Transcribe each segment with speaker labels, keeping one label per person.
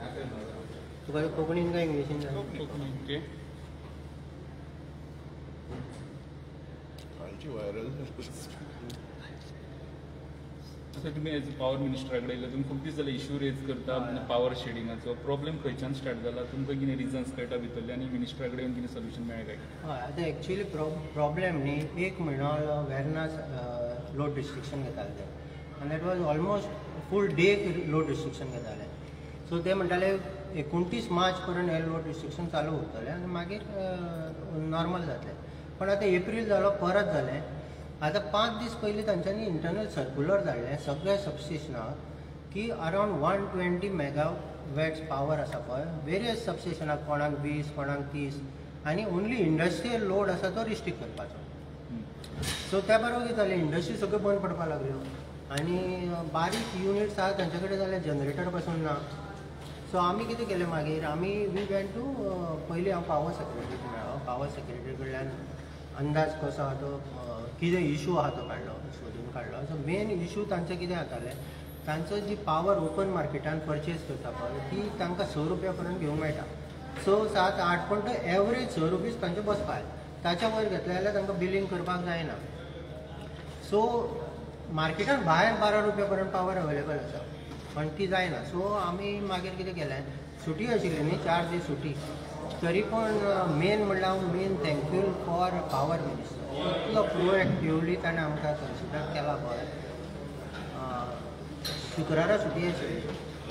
Speaker 1: तुका कोंकणीन काय इंग्लिशीन जाय?
Speaker 2: ओके.
Speaker 3: कालची व्हायरल
Speaker 2: आता तुम्ही एज पॉवर मिनिस्टरा कडेन येयला तुम्ही खूप दीस जाले इश्यू रेज करता पॉवर शेडिंगाचो प्रॉब्लेम खंयच्यान स्टार्ट जाला तुमकां कितें रिजन्स कळटा भितरले आनी मिनिस्टरा कडेन कितें सोल्युशन मेळ्ळें काय?
Speaker 1: हय आतां एक्चुली प्रॉब्लेम न्ही एक म्हयनो वेर्नास लोड रिस्ट्रिक्शन घेताले. ते आनी that was almost full day load restriction घेताले. सो ते म्हणटाले एकोणतीस मार्च पर्यंत हे लोड रिस्ट्रिक्शन चालू उरतलें आनी मागीर नॉर्मल जातलें पण आतां एप्रील जालो परत जालें आतां पांच दीस पयलीं तांच्यांनी इंटरनल सर्क्युलर धाडलें सगळ्या सबस्टेशनाक की around one twenty mega watts power आसा पळय वेरियस सबस्टेशनाक कोणाक वीस कोणाक तीस. आनी ओन्ली इंडस्ट्रियल लोड आसा तो रिस्ट्रिक्ट करपाचो. सो त्या बरोबर कितें जालें इंडस्ट्री सगळ्यो बंद पडपाक लागल्यो. आनी बारीक युनिट्स आहा तांचे कडेन जाल्यार जनरेटरपासून ना. सो आमी कितें केलें मागीर? आमी वी वेंट टू पयलीं हांव पावर सेक्रेटरीक मेळ्ळो पावर सेक्रेटरी कडल्यान अंदाज कसो आहा तो कितें इशू आहा तो काडलो सोदून काडलो सो मेन इशू तांचें कितें जातालें तांचो जी पावर ओपन मार्केटान परचेज करता पळय ती तांकां स रुपया पर्यंत घेवंक मेळटा. स सात आठ पण तो एवरेज स रुपीज तांचे बसपाक ताच्या वयर घेतले जाल्यार तांकां बिलींग करपाक जायना. सो मार्केटान भायर बारा रुपया पर्यंत पावर अवेलेबल आसा पण ती जायना. सो आमी मागीर कितें केलें सुटी आशिल्ली न्ही चार दीस सुटी. तरी पण मेन म्हणल्यार हांव main thankful for power minister इतलो प्रोएक्टिवली ताणें आमकां कन्सिडर केला पळय शुक्रारा सुटी आशिल्ली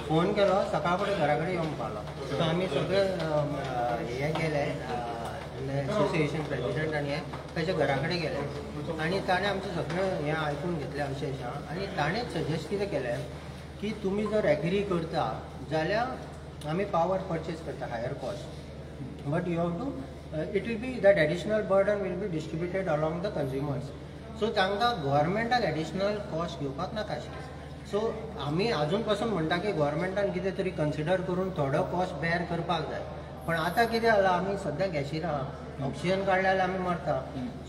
Speaker 1: फोन केलो सकाळ फुडें घरा कडेन येवंक पावलो सो आमी सगळे हे हें केलें एसोसिएशन प्रेसिडेंट आनी हे ताच्या घरा कडेन गेले. आनी ताणें आमचें सगळें हें आयकून घेतलें अशें आनी ताणें सजेस्ट कितें केलें की तुमी जर एग्री करता जाल्यार आमी पावर परचेज करता higher cost but you have to it will be that additional burden will be distributed along the consumers so तांकां गोवोरमेंटाक एडिशनल कॉस्ट घेवपाक नाका आशिल्लें सो आमी आजून पासून म्हणटा की गोवोरमेंटान कितें तरी कन्सिडर करून थोडो कॉस्ट बॅर करपाक जाय. पण आतां कितें जाला आमी सद्या गॅशीर आहा ऑक्सिजन काडले जाल्यार आमी मरता.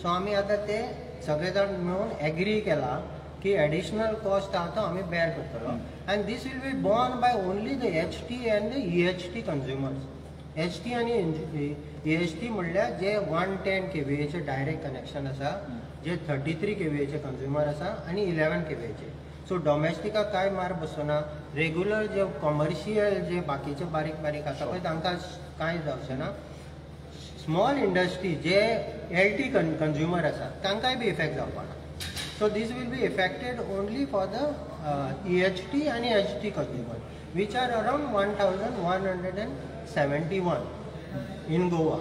Speaker 1: सो आमी आतां ते सगळे जाण मेळून एग्री केला की एडिशनल कॉस्ट आहा तो आमी बेर करतलो आनी this will be borne by only the H T and the E H T consumers H T H T म्हणल्यार जे वन टेन के व्हीएचे डायरेक्ट कनेक्शन आसा जे थर्टी थ्री के व्हीएचे कन्झ्युमर आसा आनी इलेवन के व्हीएचे सो डॉमेस्टिकाक कांय मार बसना रेग्युलर जे कमर्शियल जे बाकीचे बारीक बारीक आसा पळय तांकां कांय जावचें ना? स्मॉल इंडस्ट्री जे एल टी कन्झ्युमर आसा तांकांय बी इफेक्ट जावपाक ना so this will be effected only for the E H T आनी H T consumer which are around one thousand one hundred and seventy one in Goa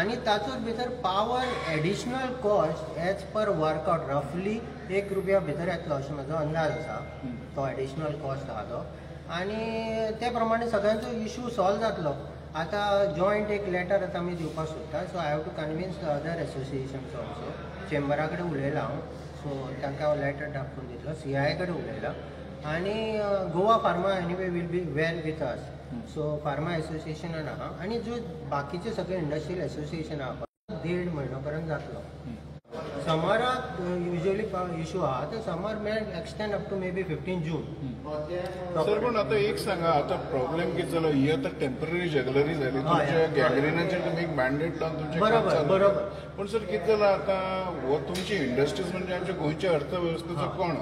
Speaker 1: आनी तातूंत भितर power additional cost as per workout रफली एक रुपया भितर येतलो अशें म्हजो अंदाज आसा तो एडिशनल कॉस्ट आहा तो. आनी ते प्रमाणे सगळ्यांचो इशू सॉल्व जातलो. आतां जॉयंट एक लेटर आतां आमी दिवपाक सोदता so I have to convince the other associations also चेंबरा कडेन उलयला हांव सो तांकां हांव लेटर धाडून दितलो सी आय कडेन उलयला आनी Goa pharma anyway will be well with us so pharma एसोसिएशनान आहा आनी जो बाकीचे सगळे इंडस्ट्रियल एसोसिएशन आहा देड म्हयनो पर्यंत जातलो समराक युजली इशू आहा ते summer May extend up to may be fifteen June
Speaker 3: sir पण आता एक सांगा आता प्रॉब्लेम किती झाला ही आता टेंपररी जगलरी झाली. तुमच्या गॅंग्रिनाचे तुम्ही एक मॅन्डेट लावून तुमचे
Speaker 1: बरोबर,
Speaker 3: चालू
Speaker 1: बरोबर.
Speaker 3: पण सर किती झालं आता व तुमची इंडस्ट्रीज म्हणजे आमच्या गोंयच्या अर्थव्यवस्थेचो कोण?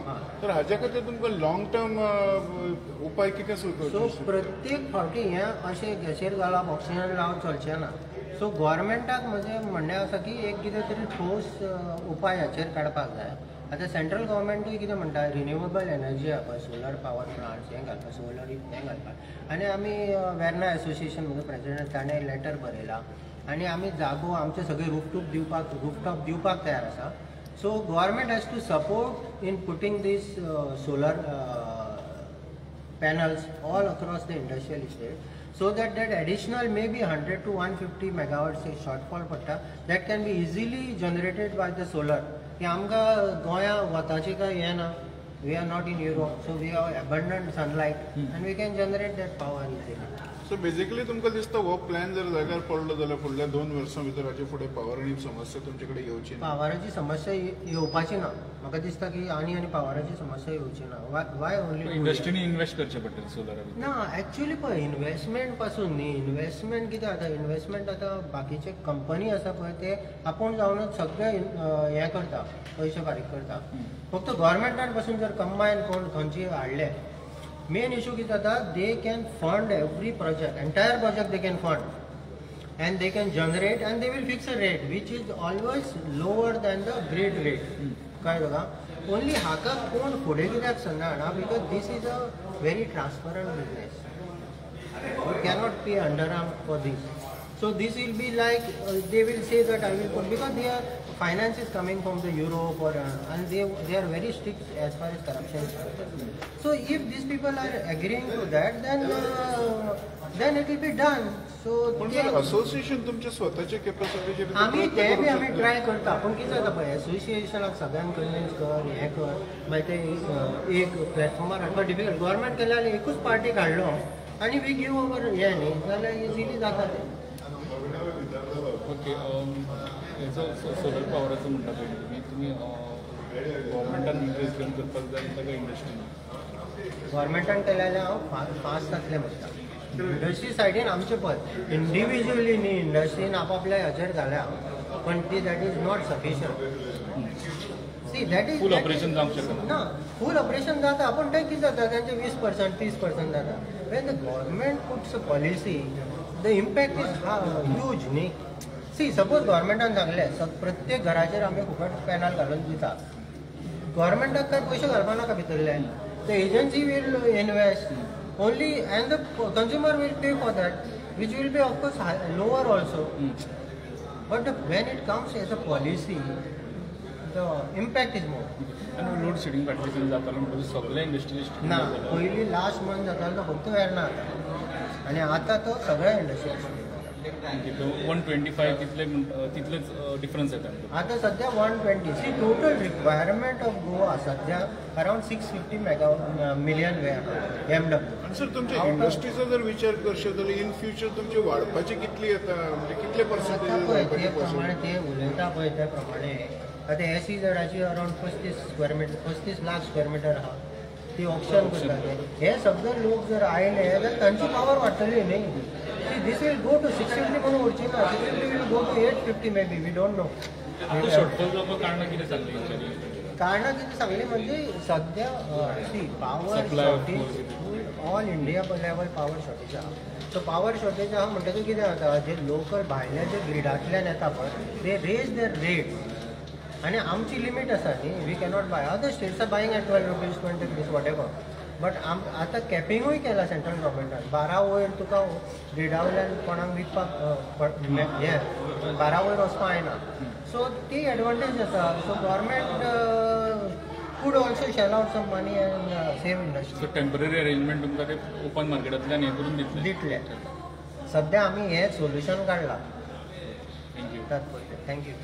Speaker 3: तर हाज्या खातीर तुमकां लॉंग टर्म उपाय कितें
Speaker 1: सो
Speaker 3: सुरू
Speaker 1: प्रत्येक फावटी हें अशें गॅसीर घालप ऑक्सिजन लावन चलचें ना. सो गोवोरमेंटाक म्हजें म्हणणें आसा की एक कितें तरी ठोस उपाय हाचेर काडपाक जाय. आतां सेंट्रल गव्हर्मेंटूय कितें म्हणटा? रिन्युएबल एनर्जी आहा पळय सोलर पावर प्लांट्स हें घालपाक सोलर हें घालपाक. आनी आमी वेर्ना एसोसिएशन म्हजो प्रेसिडेंट ताणें लेटर बरयला. आनी आमी जागो आमचे सगळे रूफटॉप दिवपाक रूफटॉप दिवपाक तयार आसा. So government has to support in putting these solar panels all across the industrial estate so that that additional maybe 100 to 150 megawatts say shortfall पडटा that can be easily generated by the solar की आमकां गोंया वताची काय हें ना we are not in Europe so we have abundant sunlight and we can generate that power easily
Speaker 3: so basically तुमकां दिसता हो प्लॅन जर जाग्यार पडलो जाल्यार फुडल्या दोन वर्सां भितर हाचे फुडें पावरांनी समस्या तुमचे कडेन येवची ना
Speaker 1: पावराची समस्या ये- येवपाची ना. म्हाका दिसता की आनी आनी पावराची समस्या येवची ना. वाय ओनली
Speaker 2: इंडस्ट्रीनी इन्व्हेस्ट करचे पडटले सोलरा
Speaker 1: ना ऍक्च्युली पळय इन्व्हेस्टमेंटपासून न्ही. इन्व्हेस्टमेंट कितें जाता इन्व्हेस्टमेंट आतां बाकीचे कंपनी आसा पळय ते आपूण जावनच सगळे हें करता पयशे फारीक करता फक्त गोवोरमेंटानपासून जर कंबायन कोण खंयची हाडले मेन इशू कितें जाता they can fund every project entire project they can fund and they can generate and they will fix a rate which is always lower than the great rate कळ्ळें तुका only हाका कोण फुडें कित्याक सांगना because this is a very transparent business you cannot pay under arm for These so these will be like they will say that I will put because they are finance is coming from the Europe or uh, and they they are very strict as far as corruption is concerned. So if these people are agreeing to that, then uh, then it will be done. So
Speaker 3: पण
Speaker 1: they-
Speaker 3: sir association तुमच्या स्वतःच्या कॅपॅसिटीचे
Speaker 1: आम्ही ते बी आम्ही try करता पूण कितें जाता पळय एसोसिएशनाक सगळ्यांक कन्विन्स कर हें कर मागीर ते अं, एक प्लॅटफॉर्मार हाडपाक डिफिकल्ट गोवोरमेंट केलें जाल्यार एकूच पार्टी काडलो आनी वी गीव ओवर हें न्ही जाल्यार इजिली जाता तें
Speaker 2: ओके सोलर पॉवराचो म्हणटा पळय तुमी तुमी गव्हर्मेंटान इन्व्हेस्टमेंट करपाक जाय ताका इंडस्ट्रीन
Speaker 1: गोवोरमेंटान केलें जाल्यार हांव फास्ट जातलें म्हणटा इंडस्ट्री सायडीन आमचें पळय इंडिविज्युअली न्ही इंडस्ट्रीन आपापल्या हाचेर घाल्या पण ती that is not sufficient see
Speaker 2: that is full operation
Speaker 1: ना फूल ऑपरेशन जाता. पण ते कितें जाता? त्यांचे वीस पर्संट तीस पर्संट जाता. When the government puts policy the impact is huge न्ही सी सपोज गव्हर्मेंटान सांगलें सग प्रत्येक घराचेर आमी फुकट पॅनल घालून दिता. गव्हर्मेंटाक काय पयशे घालपा नाका भितरले. The agency will invest only and the consumer will pay for that which will be of course lower also but when it comes as a policy the impact is more
Speaker 2: आनी load shedding जातालो म्हणटकूच सगळे industrialist
Speaker 1: ना पयलीं last month जातालो तो फक्त वेर्ना आनी आतां तो सगळ्या इंडस्ट्री
Speaker 2: वन ट्वेंटी फाय तितले म्हण- अ, तितलेच डिफरन्स येता
Speaker 1: आतां सध्या one twenty see total requirement of Goa सध्या around six fifty mega million M W
Speaker 3: आणि सर तुमच्या इंडस्ट्रीचा जर विचार करशीत जाल्यार इन फ्युचर तुमचे वाडपाचे कितली येता म्हणजे कितले पर्सेंटेज
Speaker 1: पळय ते प्रमाणे
Speaker 3: पर्सेंट
Speaker 1: ते उलयता पळय त्या प्रमाणे आतां एसी जडाची अरावंड पस्तीस स्क्वेअर मिटर पस्तीस लाख स्क्वेअर मिटर आहा ती ऑप्शन करता ते हे सगळे लोक जर आयले जाल्यार तांची पावर वाडटली न्ही. This will go to six fifty म्हणून उरची ना six fifty will go to eight fifty may be
Speaker 2: we don't know कारणां कितें सांगली
Speaker 1: म्हणजे सध्या
Speaker 2: see power
Speaker 1: shortage all India level power shortage आहा. सो पावर शॉर्टेज आहा म्हणटकच कितें जाता जे लोकल भायल्या जे ग्रिडांतल्यान येता पळय दे रेज देर रेट आनी आमची लिमीट आसा न्ही we cannot buy other states are buying eight twelve rupees twenty rupees whatever but आम आतां कॅपिंगूय केला सेंट्रल गव्हर्मेंटान बारा वयर तुका ग्रिडा वयल्यान कोणाक विकपाक हें. बारा वयर वचपाक जायना सो ती एडवांटेज आसा. So government could also shell out some money and save industry
Speaker 2: so temporary arrangement तुमकां ते ओपन मार्केटांतल्यान हें करून दितले
Speaker 1: दितले सध्या आमी हें सोल्युशन काडलां
Speaker 2: थँक्यू
Speaker 1: थँक्यू